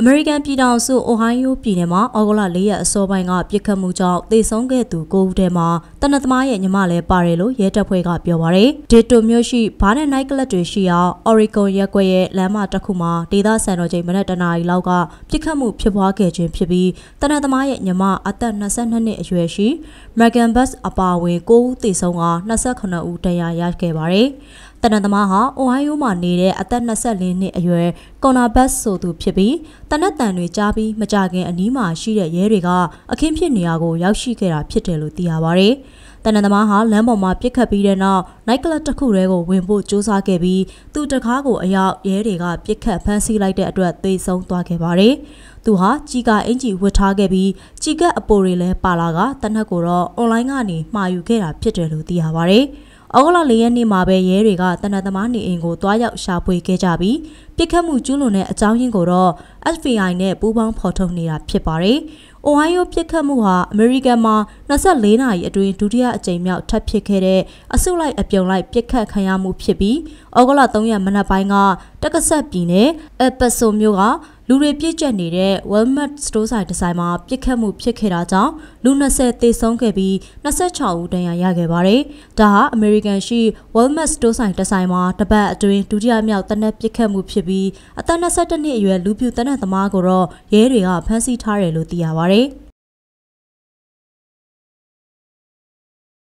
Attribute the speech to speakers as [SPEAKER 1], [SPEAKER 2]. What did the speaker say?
[SPEAKER 1] အမေရိကန်ပြည်ထောင်စုအိုဟိုင်းယိုပြည်နယ်မှာအော်ဂိုလာ၄ရက်အစောပိုင်းကပြစ်ခတ်မှုကြောင့်သေဆုံးခဲ့သူ၉ဦးထဲမှာတနက်သမားရဲ့ညီမလည်းပါတယ်လို့ရဲတပ်ဖွဲ့ကပြောပါရယ်ဒေတိုမျိုးရှိဘားနဲ့နိုက်ကလပ်တွေရှိအောင်အော်ရီဂွန်ရက်ကွက်ရဲ့လမ်းမတစ်ခုမှာဒေသစံတော်ချိန်မနက်တနာရီလောက်ကပြစ်ခတ်မှုဖြစ်ပွားခဲ့ခြင်းဖြစ်ပြီးတနက်သမားရဲ့ညီမအသက်22နှစ်အရွယ်ရှိမက်ဂန်ဘတ်အပါအဝင်9ဦးသေဆုံးက28ဦးတရားရခဲ့ပါရယ် တနက်သမားဟာအိုဟိုင်းယိုမှာနေတဲ့အသက်24နှစ်အရွယ်ကွန်နာဘတ်ဆိုသူဖြစ်ပြီးတနက်တန်တွေကြားပြီးမကြခင်အနီးမှာရှိတဲ့ရဲတွေကအခင်းဖြစ်နေရာကိုရောက်ရှိခဲ့တာဖြစ်တယ်လို့သိရပါဗျ။တနက်သမားဟာလမ်းပေါ်မှာပြစ်ခတ်ပြီးတဲ့နောက်နိုင်ကလပ်တစ်ခုတည်းကိုဝင်ဖို့စူးစမ်းခဲ့ပြီးသူ့တကားကိုအရောက်ရဲတွေကပြစ်ခတ်ဖမ်းဆီးလိုက်တဲ့အတွက်သေဆုံးသွားခဲ့ပါတယ်။သူဟာကြီးကအင်ဂျီဝတ်ထားခဲ့ပြီးကြီးကအပိုတွေလည်းပါလာကတနက်ကိုတော့အွန်လိုင်းကနေမှာယူခဲ့တာဖြစ်တယ်လို့သိရပါဗျ။ ဩဂုတ်လ၄ရက်နေ့မှာပဲရဲတွေကတနက်သမားနေအိမ်ကိုတွားရောက်ရှာဖွေခဲ့ကြပြီးပြစ်ခတ်မှုကျူးလွန်တဲ့အကြောင်းရင်းကိုတော့ FBI နဲ့ပူးပေါင်းဖော်ထုတ်နေတာဖြစ်ပါတယ်။အိုဟိုင်းယိုပြစ်ခတ်မှုဟာအမေရိကန်မှာ24နာရီအတွင်းဒုတိယအကြိမ်မြောက်ထပ်ဖြစ်ခဲ့တဲ့အစုလိုက်အပြုံလိုက်ပြစ်ခတ်ခံရမှုဖြစ်ပြီးဩဂုတ်လ3ရက်မနက်ပိုင်းကတက္ကဆက်ပြည်နယ်အပက်ဆိုမြို့က လူတွေပြည့်ကျက်နေတဲ့ Walmart store ဆိုင်တစ်ဆိုင်မှာပြစ်ခတ်မှုဖြစ်ခဲ့တာကြောင့်လူ20သေဆုံးခဲ့ပြီး26ဦးဒဏ်ရာရခဲ့ပါတယ်။ဒါဟာအမေရိကန်ရှိ Walmart store ဆိုင်တစ်ဆိုင်မှာတပတ်အတွင်းဒုတိယမြောက်တနက်ပြစ်ခတ်မှုဖြစ်ပြီးအသက်22နှစ်အရွယ်လူပြူတနက်သမားကိုတော့ရဲတွေကဖမ်းဆီးထားတယ်လို့သိရပါတယ်။